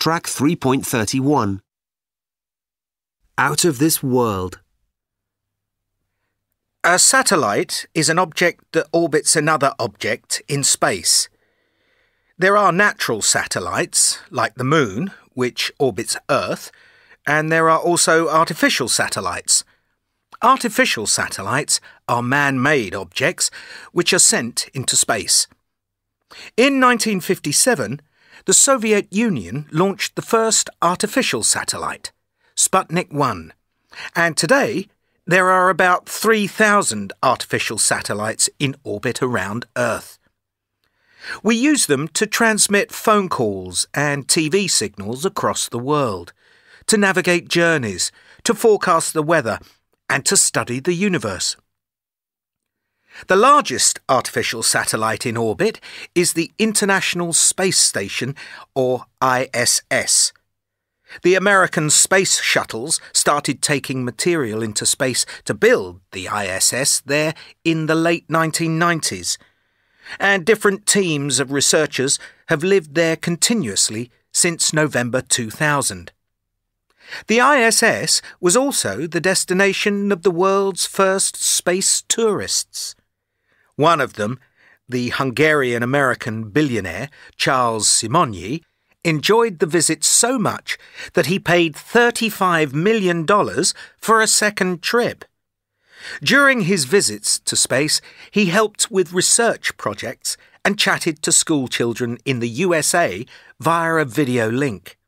Track 3.31. Out of this world. A satellite is an object that orbits another object in space. There are natural satellites, like the Moon, which orbits Earth, and there are also artificial satellites. Artificial satellites are man made objects which are sent into space. In 1957, the Soviet Union launched the first artificial satellite, Sputnik 1, and today there are about 3,000 artificial satellites in orbit around Earth. We use them to transmit phone calls and TV signals across the world, to navigate journeys, to forecast the weather, and to study the universe. The largest artificial satellite in orbit is the International Space Station, or ISS. The American space shuttles started taking material into space to build the ISS there in the late 1990s, and different teams of researchers have lived there continuously since November 2000. The ISS was also the destination of the world's first space tourists. One of them, the Hungarian American billionaire Charles Simonyi, enjoyed the visit so much that he paid $35 million for a second trip. During his visits to space, he helped with research projects and chatted to schoolchildren in the USA via a video link.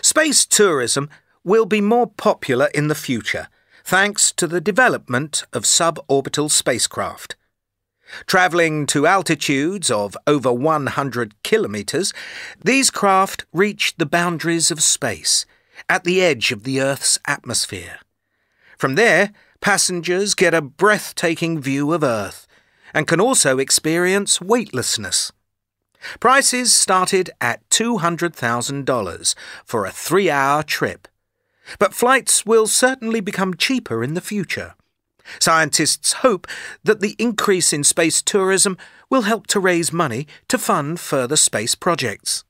Space tourism will be more popular in the future thanks to the development of suborbital spacecraft. Travelling to altitudes of over 100 kilometres, these craft reach the boundaries of space, at the edge of the Earth's atmosphere. From there, passengers get a breathtaking view of Earth and can also experience weightlessness. Prices started at $200,000 for a three hour trip, but flights will certainly become cheaper in the future. Scientists hope that the increase in space tourism will help to raise money to fund further space projects.